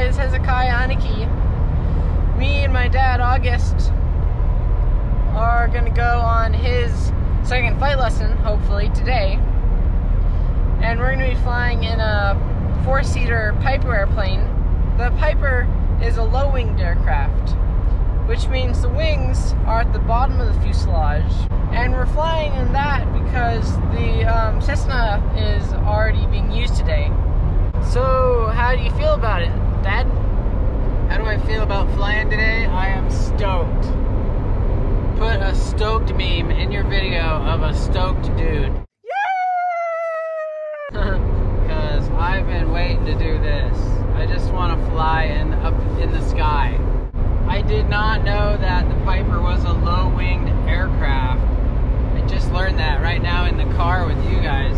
Is Hezekiah Hunicke. Me and my dad, August, are gonna go on his second flight lesson, hopefully, today. And we're gonna be flying in a four seater Piper airplane. The Piper is a low winged aircraft, which means the wings are at the bottom of the fuselage. And we're flying in that because the um, Cessna is already being used today. So, how do you feel about it, Dad? How do I feel about flying today? I am stoked. Put a stoked meme in your video of a stoked dude. Because I've been waiting to do this. I just want to fly in up in the sky. I did not know that the Piper was a low winged aircraft. I just learned that right now in the car with you guys.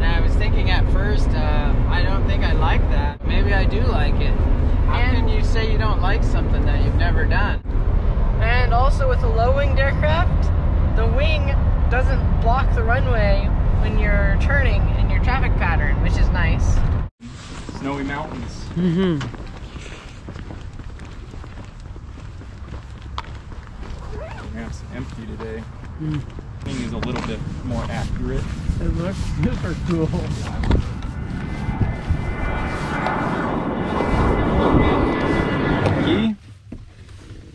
And I was thinking at first, uh, I don't think I like that. Maybe I do like it. How And- can you say you don't like something that you've never done? And also with a low winged aircraft, the wing doesn't block the runway when you're turning in your traffic pattern, which is nice. Snowy mountains. Mm-hmm. Yeah, it's empty today. Thing is a little bit more accurate. It looks super cool. Key.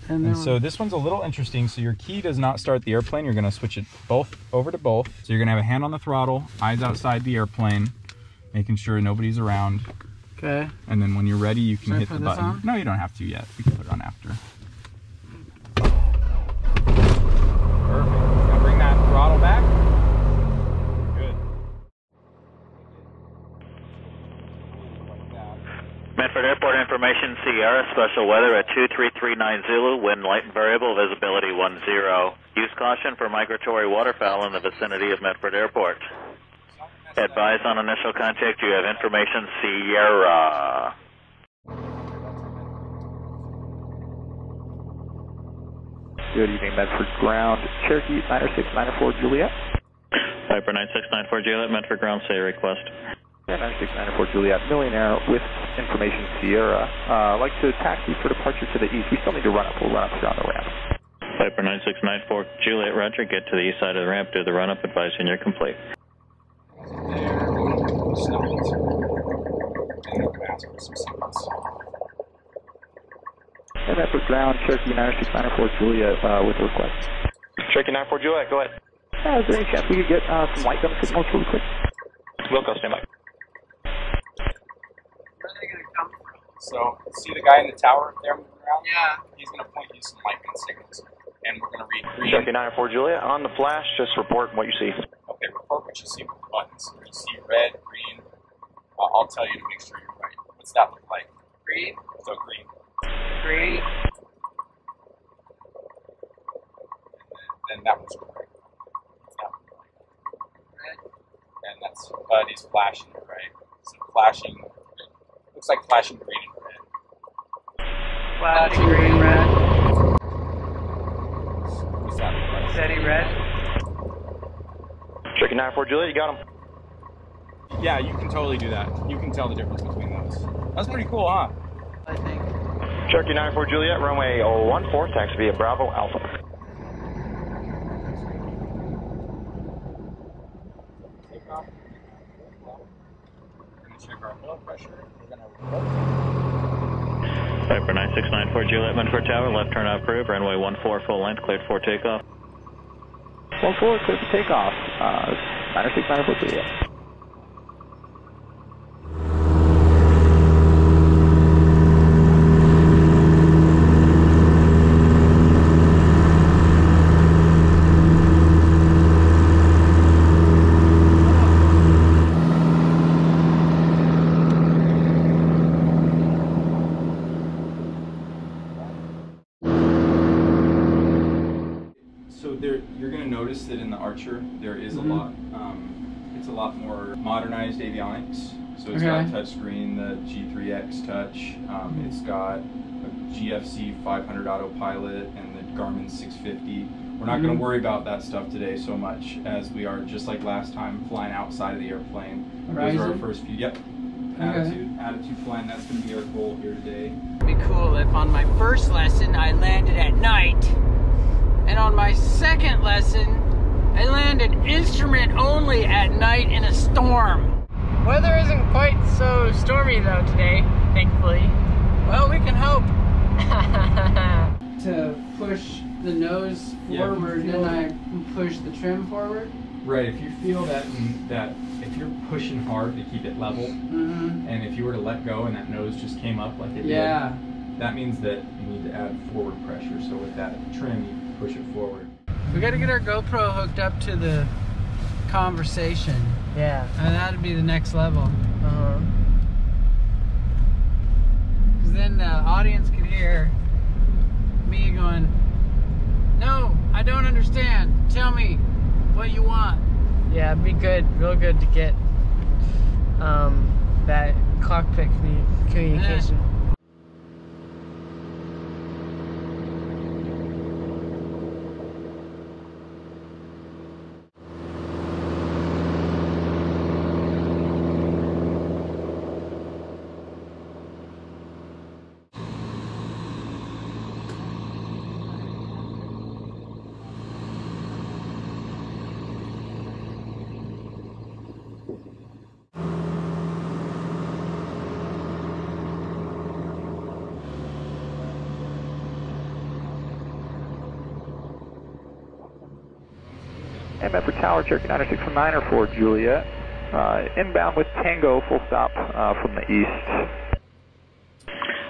And And so this one's a little interesting. So your key does not start the airplane. You're going to switch it both over to both. So you're going to have a hand on the throttle, eyes outside the airplane, making sure nobody's around. okay. And then when you're ready, you can Should hit the button. on? No, you don't have to yet. We can put it on after. Perfect. Now bring that throttle back. Good. Like that. Medford Airport information, Sierra, special weather at 2339 Zulu, wind light and variable, visibility 10. Use caution for migratory waterfowl in the vicinity of Medford Airport. Advise on initial contact, you have information, Sierra. Good evening, Medford Ground. Cherokee 90694 Juliet. Piper 9694 Juliet, Medford Ground, say request. Yeah, 90694 Juliet. Million Air with information Sierra. Uh, I'd like to taxi for departure to the east. We still need to run up. We'll run up around the ramp. Piper 9694 Juliet, Roger, get to the east side of the ramp, do the run-up, advising you're complete. Yeah, Medford Ground. Cherokee 90694 Juliet uh, with request. Cherokee 94 Juliet, go ahead. Uh, is there any chance we could get uh, some light gun signals really quick? Wilco, stand by. So, see the guy in the tower up there moving around? Yeah. He's going to point you some light gun signals. And we're going to read green. Cherokee 94 Juliet, on the flash, just report what you see. Okay, report what you see with the buttons. You're going to see red, green. Uh, I'll tell you to make sure you're right. What's that look like? Green, So green. green, Then that one's correct. What's that look red, And that's Buddy's flashing, right? So flashing, looks like flashing green and red. Cloudy green, red, What's that look like? steady red. Cherokee 94 Juliet, you got him. Yeah, you can totally do that. You can tell the difference between those. That's pretty cool, huh? I think. Cherokee 94 Juliet, runway 14, taxi via Bravo Alpha. Takeoff. We're going to check our oil pressure. 694 Juliet Medford Tower, left turn out approved, runway 14 full length, cleared for takeoff. 14 cleared for takeoff, uh, 9694 Juliet. That Archer there is Mm-hmm. a lot. Um, it's a lot more modernized avionics. So it's got Okay. touchscreen, the G3X Touch. Um, it's got a GFC 500 autopilot and the Garmin 650. We're not going Mhm. to worry about that stuff today so much as we are just like last time flying outside of the airplane. Those are our first few. Yep. attitude, attitude flying. That's going to be our goal here today. It'd be cool if on my first lesson I landed at night, and on my second lesson I landed instrument only at night in a storm. Weather isn't quite so stormy though today, thankfully. Well, we can hope. to push the nose Yeah, if you forward, feel- then I push the trim forward. Right. If you feel that that if you're pushing hard to keep it level, Mm-hmm. and if you were to let go and that nose just came up like it Yeah. did, that means that you need to add forward pressure. So with that trim, you push it forward. We got to get our GoPro hooked up to the conversation, yeah. and that'd be the next level. Uh-huh. Because then the audience could hear me going, No, I don't understand. Tell me what you want. Yeah, it'd be good, real good to get um, that cockpit communication. And Medford Tower, Cherokee 969 for Juliet. Uh, inbound with Tango, full stop uh, from the east.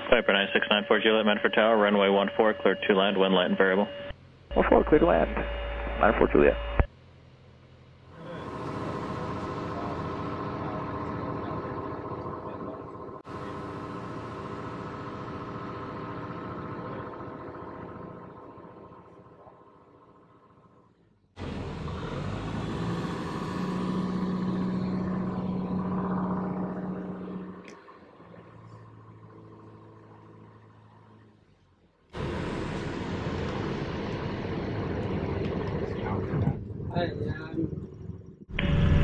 Piper 9694 Juliet, Medford Tower, runway 14, cleared to land, wind light and variable. 14, clear to land. 94 Juliet.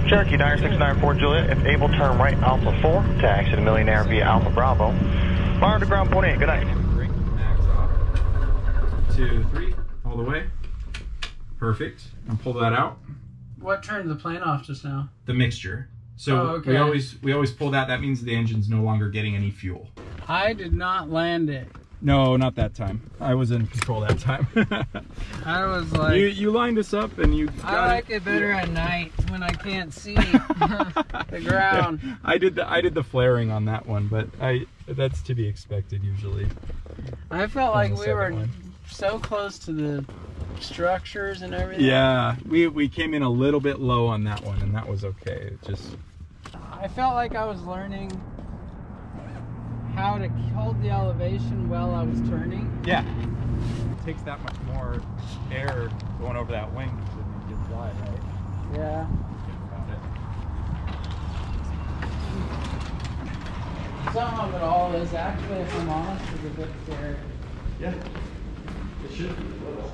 Cherokee 9694 Juliet, if able, turn right Alpha 4, taxi to Million Air via Alpha Bravo. Fire to ground point 8, good night. Break. Two, three, all the way. Perfect. And pull that out. What turned the plane off just now? The mixture. So Oh, okay. we always we always pull that. That means the engine's no longer getting any fuel. I did not land it. No, not that time. I was in control that time. I was like, you you lined us up and you. Got I like it better at night when I can't see the ground. I did the I did the flaring on that one, but I that's to be expected usually. I felt like we were one. so close to the structures and everything. Yeah, we we came in a little bit low on that one, and that was okay. It just I felt like I was learning how to hold the elevation while I was turning. yeah, it takes that much more air going over that wing than you get fly, right? Yeah. Think about it. Some of it all is actually, if I'm honest, is a bit scary. Yeah, it should be a little.